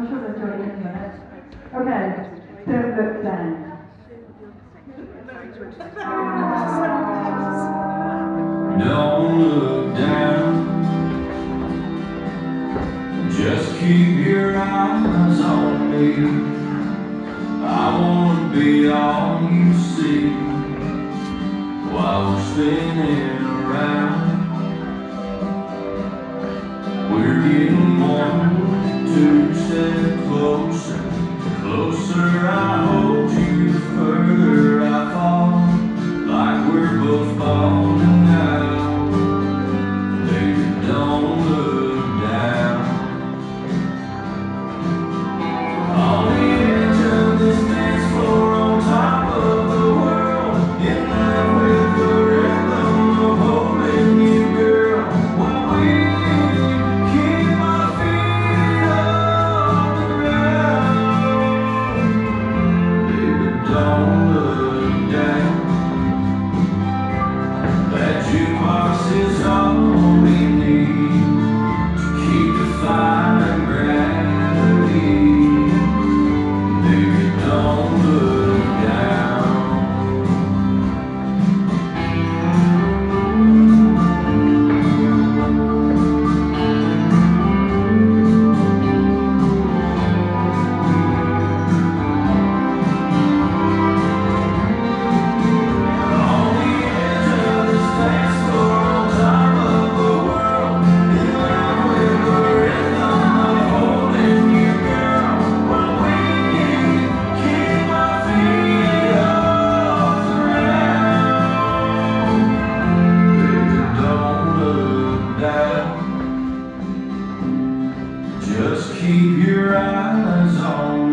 I'm sure they'll do it in. Okay, don't look down. Don't look down. Just keep your eyes on me. I want to be all you see while we're spinning around. We're getting more. 是谁 Keep your eyes on.